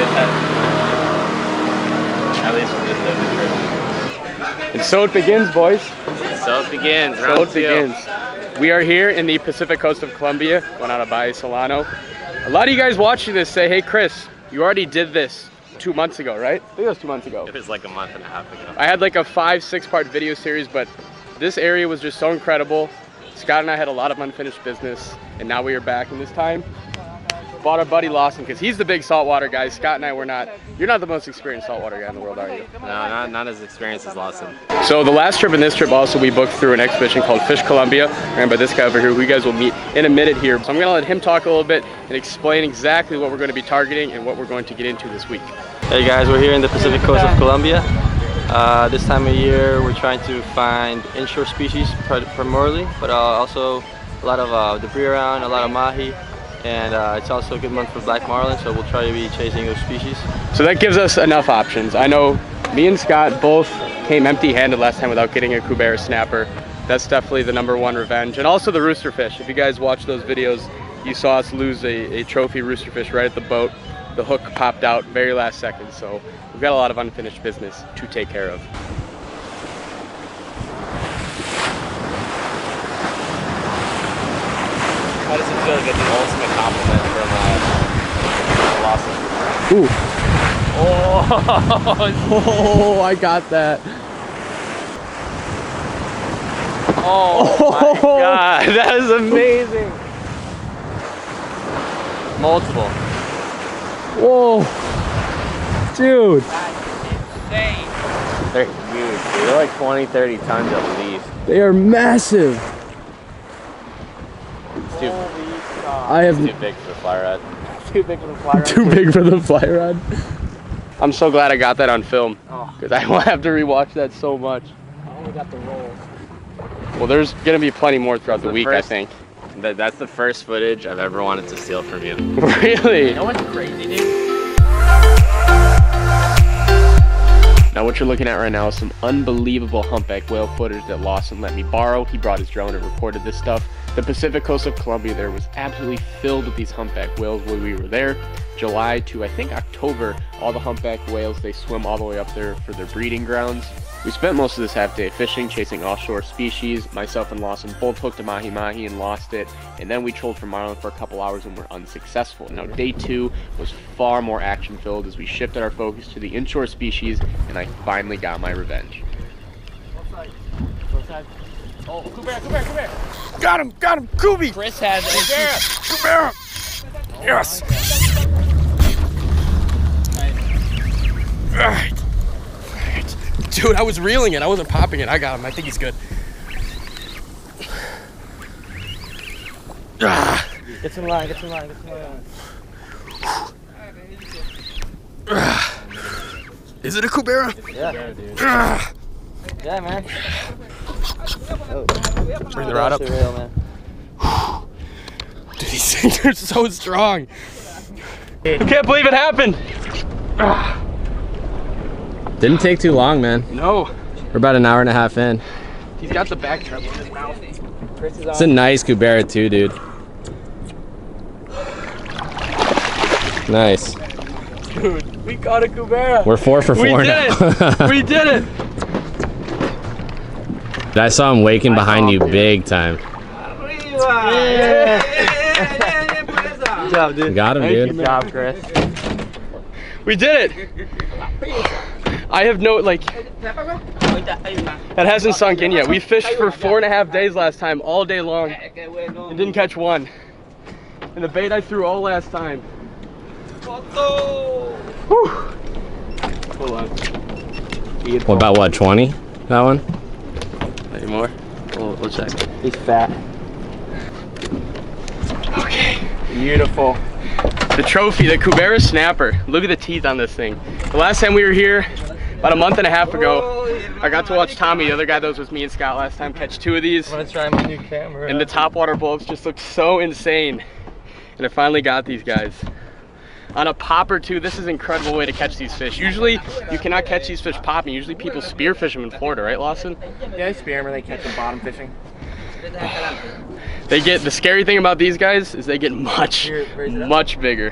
good. At least this. And so it begins, boys. So it begins. So it begins. We are here in the Pacific coast of Colombia, going out of Bahía Solano. A lot of you guys watching this say, hey Chris, you already did this two months ago, right? I think it was two months ago. It was like a month and a half ago. I had like a five, six part video series, but this area was just so incredible. Scott and I had a lot of unfinished business, and now we are back. And this time, bought our buddy Lawson because he's the big saltwater guy. Scott and I were not. You're not the most experienced saltwater guy in the world, are you? No, not, not as experienced as Lawson. So the last trip and this trip also we booked through an expedition called Fish Columbia, ran by this guy over here, who you guys will meet in a minute here. So I'm gonna let him talk a little bit and explain exactly what we're going to be targeting and what we're going to get into this week. Hey guys, we're here in the Pacific coast of Colombia. Uh, this time of year, we're trying to find inshore species primarily, but uh, also a lot of uh, debris around, a lot of mahi, and uh, it's also a good month for black marlin, so we'll try to be chasing those species. So that gives us enough options. I know me and Scott both came empty-handed last time without getting a Cubera snapper. That's definitely the number one revenge. And also the roosterfish. If you guys watch those videos, you saw us lose a, a trophy roosterfish right at the boat. The hook popped out very last second, so we've got a lot of unfinished business to take care of. How does it feel to get the ultimate compliment from uh, Lawson? Ooh. Oh, Oh, I got that. oh my god, that is amazing. Multiple. Whoa. Dude. That's insane. They're huge, dude. They're like 20, 30 tons at least. They are massive. It's too, I have too big for the fly rod. Too big for the fly rod. too big for the fly rod. I'm so glad I got that on film Oh. because I will have to rewatch that so much. I only got the roll. Well, there's gonna be plenty more throughout the, The week, first- I think. That, that's the first footage I've ever wanted to steal from you. really? No one's crazy, dude. Now, what you're looking at right now is some unbelievable humpback whale footage that Lawson let me borrow. He brought his drone and recorded this stuff. The Pacific coast of Colombia there was absolutely filled with these humpback whales when we were there. July to I think October, all the humpback whales they swim all the way up there for their breeding grounds. We spent most of this half day fishing, chasing offshore species. Myself and Lawson both hooked a mahi mahi and lost it, and then we trolled for marlin for a couple hours and were unsuccessful. Now day two was far more action filled as we shifted our focus to the inshore species, and I finally got my revenge. Oh, Cubera, Cubera, Cubera. Got him! Got him! Kubi! Chris has it. Cubera! Yes! Alright. Alright. Dude, I was reeling it. I wasn't popping it. I got him. I think he's good. Ah. Get some line, get some line, get some line. Is it a Cubera? Yeah, dude. Ah. Yeah, man. Oh. Bring the rod up. That's real, man. Dude, these things are so strong. I can't believe it happened. Didn't take too long, man. No, We're about an hour and a half in. he's got the back trouble in his mouth. It's a nice Cubera too, dude. Nice. Dude, we caught a Cubera. We're four for We four did now. it. we did it. I saw him waking behind you big time. Good job, dude. Got him, Thank dude. you, man. job, Chris. We did it. I have no like. That hasn't sunk in yet. We fished for four and a half days last time, all day long, and didn't catch one. And the bait I threw all last time. Whew. Hold on. What about what, 20? That one? Any more? We'll, we'll check. He's fat. Okay. Beautiful. The trophy, the Cubera snapper. Look at the teeth on this thing. The last time we were here, about a month and a half ago, I got to watch Tommy, the other guy that was with me and Scott last time, catch two of these. I'm gonna try my new camera. And the topwater bulbs just looked so insane. And I finally got these guys. On a popper too, this is an incredible way to catch these fish. Usually you cannot catch these fish popping. Usually people spearfish them in Florida, right Lawson? Yeah, I spear them when they catch them bottom fishing. They get, the scary thing about these guys is they get much, Here, raise it up. much bigger.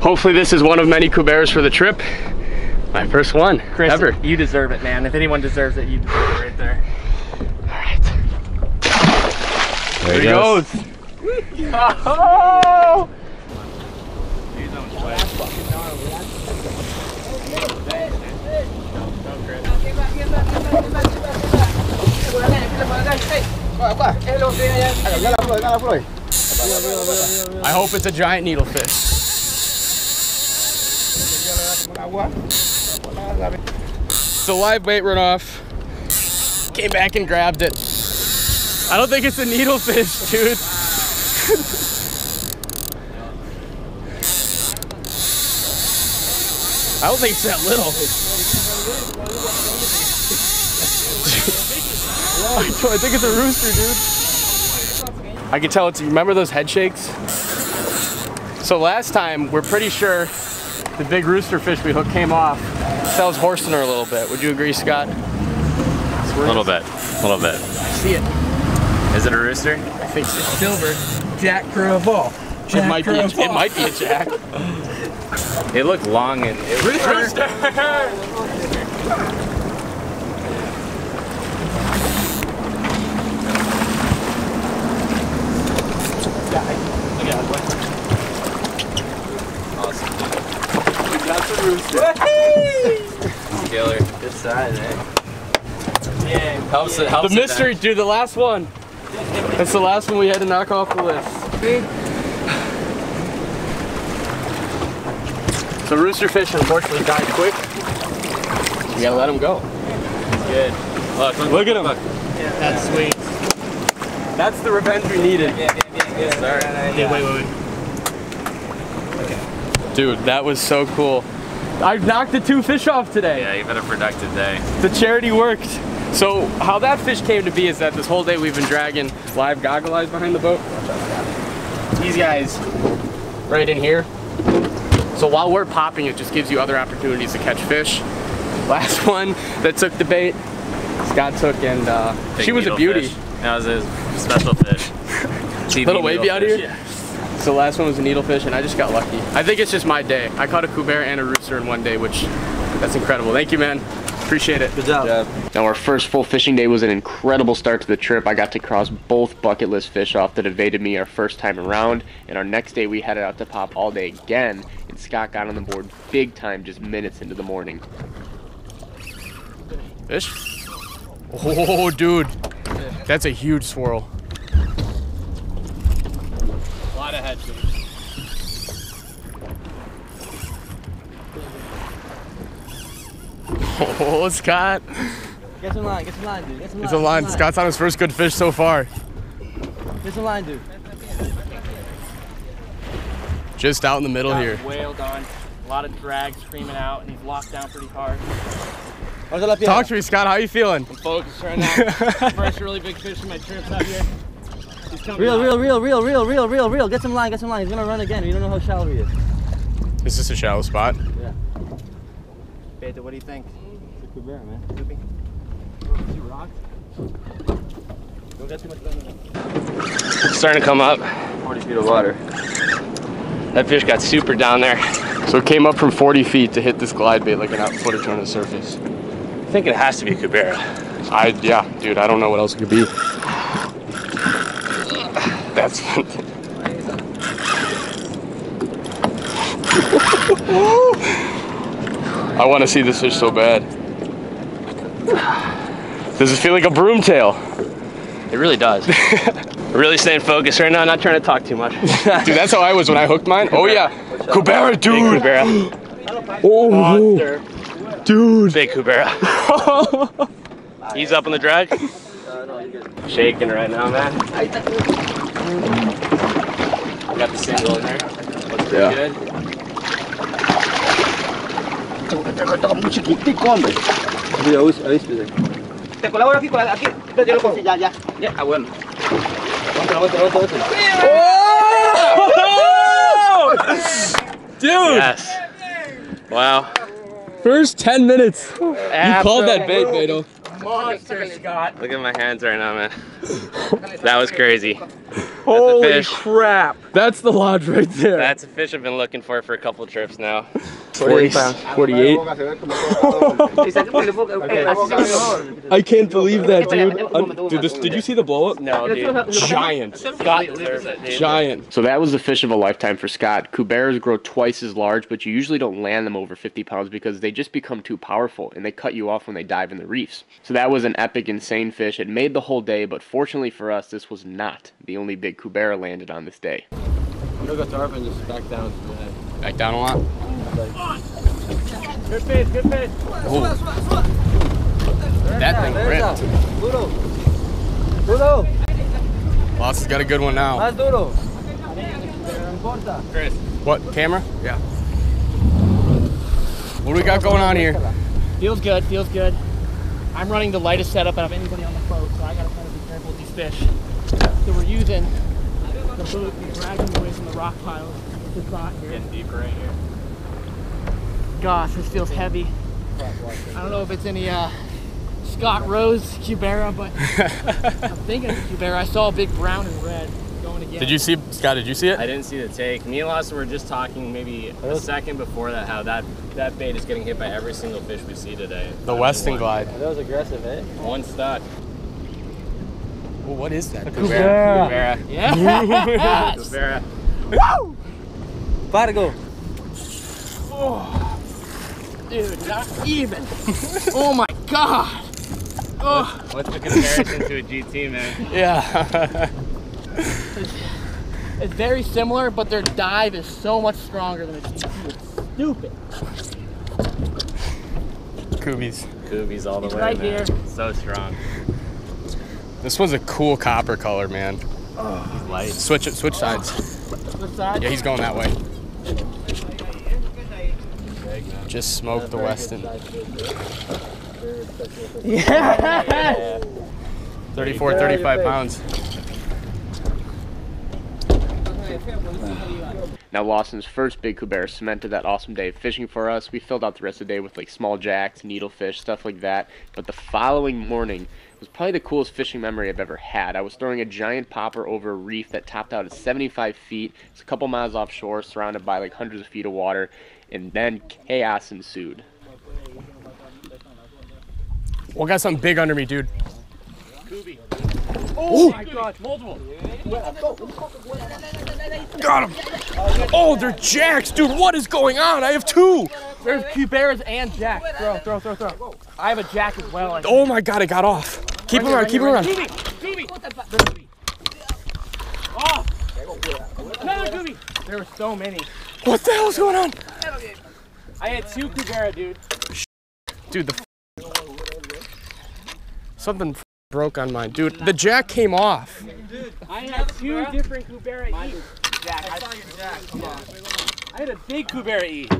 Hopefully this is one of many Cuberas for the trip. My first one Chris, ever. you deserve it, man. If anyone deserves it, you deserve it right there. All right. There Here he goes. Oh! I hope it's a giant needlefish. A live bait runoff. Came back and grabbed it. I don't think it's a needlefish, dude. I don't think it's that little. I think it's a rooster, dude. I can tell it's, remember those head shakes? So last time, we're pretty sure the big rooster fish we hooked came off. That was horsing her a little bit. Would you agree, Scott? A little bit. A little bit. I See it. Is it a rooster? I think so. Silver. Jack Crevalle. It might be. A, it might be a jack. It looked long and it was killer. Good size, eh? Yeah. Helps it. Helps The it mystery, dude. The last one. That's the last one we had to knock off the list. So rooster fish unfortunately died quick. You gotta let him go. Good. Look, look, Look at him. Yeah, That's sweet. That's the revenge we needed. Good start. Yeah, Yeah, wait, wait, wait. Okay. Dude, that was so cool. I knocked the two fish off today. Yeah, you've had a productive day. The charity worked. So how that fish came to be is that this whole day we've been dragging live goggle eyes behind the boat. These guys right in here. So while we're popping, it just gives you other opportunities to catch fish. Last one that took the bait, Scott took, and uh, she was a beauty. That was a special fish. Little wavy out here? Yeah. So last one was a needlefish, and I just got lucky. I think it's just my day. I caught a cubera and a rooster in one day, which that's incredible. Thank you, man. Appreciate it. Good job. Now our first full fishing day was an incredible start to the trip. I got to cross both bucket list fish off that evaded me our first time around. And our next day we headed out to pop all day again. And Scott got on the board big time just minutes into the morning. Fish? Oh, dude. That's a huge swirl. A lot of head Oh, Scott. Get some line, get some line, dude. Get some line. It's a line. Scott's on his first good fish so far. Get some line, dude. Just out in the middle here. Whaled on. A lot of drag screaming out, and he's locked down pretty hard. Talk to me, Scott. How are you feeling? I'm focused right now. First really big fish in my trips out here. He's coming Real, real, real, real, real, real, real, real. Get some line, get some line. He's gonna run again. You don't know how shallow he is. Is this a shallow spot? Yeah. Beto, what do you think? It's a cubera, man. He rocked? Don't get too much It's starting to come up. 40 feet of water. That fish got super down there. So it came up from 40 feet to hit this glide bait like an out footage on the surface. I think it has to be a Cubera. I yeah, dude, I don't know what else it could be. That's I want to see this fish so bad. Does it feel like a broom tail? It really does. really staying focused right now, not trying to talk too much. Dude, that's how I was when I hooked mine. Oh yeah, Cubera, Big dude. Cubera. Oh, dude. Big Cubera. He's up on the drag. Shaking right now, man. Got the single in there. Looks pretty Yeah. good. Mira, ahí ahí. Te colaboro aquí, con aquí. Yo lo consigo, ya, ya. Yeah, I win. Dude, Yes. Wow. first 10 minutes. You You called that bait, Beto. Monster, Scott. Look at my hands right now, man. That was crazy. Holy crap. That's the lodge right there. That's a fish I've been looking for for a couple trips now. 48 pounds. 48. I can't believe that, dude. Un- uh, dude, this, did you see the blow up? No, dude. Giant. Scott deserves it, dude. Giant. So that was the fish of a lifetime for Scott. Cuberas grow twice as large, but you usually don't land them over 50 pounds because they just become too powerful and they cut you off when they dive in the reefs. So that was an epic, insane fish. It made the whole day, but fortunately for us, this was not the only big Cubera landed on this day. You'll go tarp and just back down to the head. Back down a lot. Good fish, good fish. That thing ripped. Duro. Duro. Loss has got a good one now. Más duro. Chris. What, camera? Yeah. What do we got going on here? Feels good, feels good. I'm running the lightest setup out of anybody on the boat, so I gotta kind of be careful with these fish. So the boat and dragging them away from the rock piles with the thought here. Getting deeper right here. Gosh, this feels heavy. I don't know if it's any uh, Scott Rose Cubera, but I'm thinking it's Cubera. I saw a big brown and red going again. Did you see, Scott, did you see it? I didn't see the take. Me and Lawson were just talking maybe a second before that how that that bait is getting hit by every single fish we see today. The Not Westin. Glide. That was aggressive, eh? One stud. Well, what is that? Cubera. Yeah. Cubera. Fargo. Oh. Dude, not even. oh my god. Oh, What's the comparison to a GT, man? Yeah. it's very similar, but their dive is so much stronger than a GT. It's stupid. Coobies. Coobies all the It's way, right man. here. So strong. This one's a cool copper color, man. He's light. Switch it, switch sides. This side. Yeah, he's going that way. Just smoked the Westin. Yeah. 34, 35 pounds. Now Lawson's first big Cubera cemented that awesome day of fishing for us. We filled out the rest of the day with like small jacks, needlefish, stuff like that. But the following morning was probably the coolest fishing memory I've ever had. I was throwing a giant popper over a reef that topped out at 75 feet. It's a couple miles offshore, surrounded by like hundreds of feet of water, and then chaos ensued. Well, got something big under me, dude. Oh my god, multiple. Got him! Oh, they're jacks, dude. What is going on? I have two. There's Cuberas and Jack. Throw, throw, throw, throw. I have a Jack as well. Oh my god, it got off. Keep him around, keep him around. Gooby. Oh, another Gooby. There were so many. What the hell's going on? I had two Cubera, dude. Dude, the something f- broke on mine. Dude, the jack came off. Dude, I had two different Cubera eat. Jack, I saw your Jack. Come on. I had a big Cubera eat.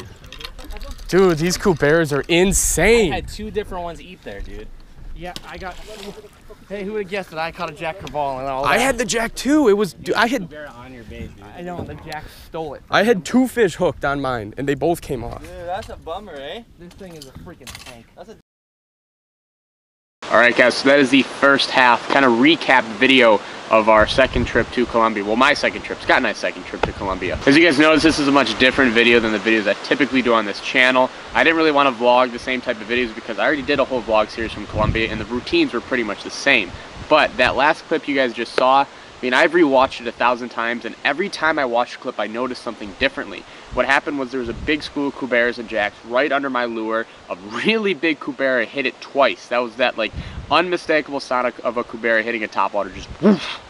Dude, these Cuberas are insane. I had two different ones eat there, dude. Yeah, I got. Hey, who would have guessed that I caught a Jack Crevalle and all that? I had the jack too. It was dude, I had Cubera on your bait, dude. I know, the Jack stole it. I had two fish hooked on mine and they both came off. Dude, that's a bummer, eh? This thing is a freaking tank. All right, guys, so that is the first half, kind of recap video of our second trip to Colombia. Well, my second trip, Scott and I's second trip to Colombia. As you guys notice, this is a much different video than the videos I typically do on this channel. I didn't really want to vlog the same type of videos because I already did a whole vlog series from Colombia and the routines were pretty much the same. But that last clip you guys just saw, I mean, I've rewatched it a thousand times, and every time I watch the clip, I notice something differently. What happened was there was a big school of Cuberas and Jacks right under my lure. A really big Cubera hit it twice. That was that like unmistakable sound of a Cubera hitting a topwater, just woof.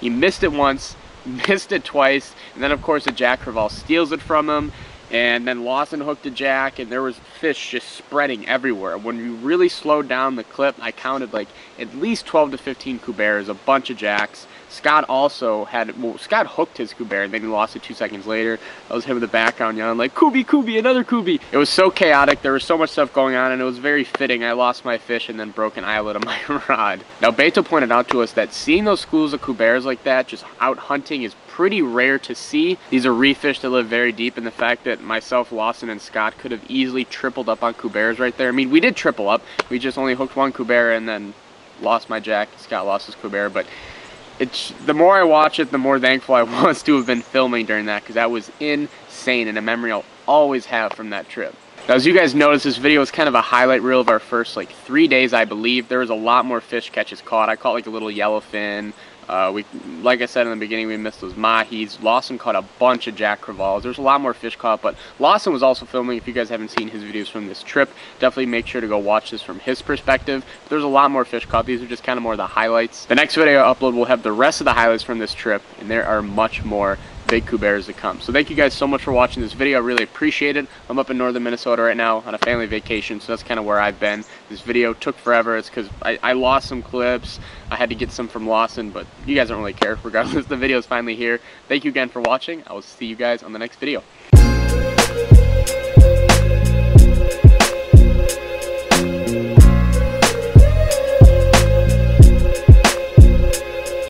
He missed it once, missed it twice, and then of course a Jack Crevalle steals it from him. And then Lawson hooked a jack, and there was fish just spreading everywhere. When we really slowed down the clip, I counted like at least 12 to 15 Cuberas, a bunch of jacks. Scott also had, well, Scott hooked his Cubera, and then he lost it two seconds later. That was him in the background yelling like, Kubi, Kubi, another Kubi. It was so chaotic, there was so much stuff going on, and it was very fitting. I lost my fish and then broke an eyelet on my rod. Now, Beto pointed out to us that seeing those schools of Cuberas like that, just out hunting, is pretty rare to see. These are reef fish that live very deep, and the fact that myself, Lawson, and Scott could have easily tripled up on Cuberas right there. I mean, we did triple up. We just only hooked one Cubera and then lost my jack. Scott lost his Cubera, but it's the more I watch it, the more thankful I was to have been filming during that because that was insane and a memory I'll always have from that trip. Now, as you guys notice, this video is kind of a highlight reel of our first like three days, I believe. There was a lot more fish catches caught. I caught like a little yellowfin. Uh, we, like I said in the beginning, we missed those mahis. Lawson caught a bunch of jack crevalles. There's a lot more fish caught, but Lawson was also filming. If you guys haven't seen his videos from this trip, definitely make sure to go watch this from his perspective. There's a lot more fish caught. These are just kind of more of the highlights. The next video I upload will have the rest of the highlights from this trip, and there are much more big bears to come. So thank you guys so much for watching this video. I really appreciate it. I'm up in northern Minnesota right now on a family vacation, so that's kind of where I've been. This video took forever. It's because I, I, lost some clips. I had to get some from Lawson, but you guys don't really care. Regardless, the video is finally here. Thank you again for watching. I will see you guys on the next video.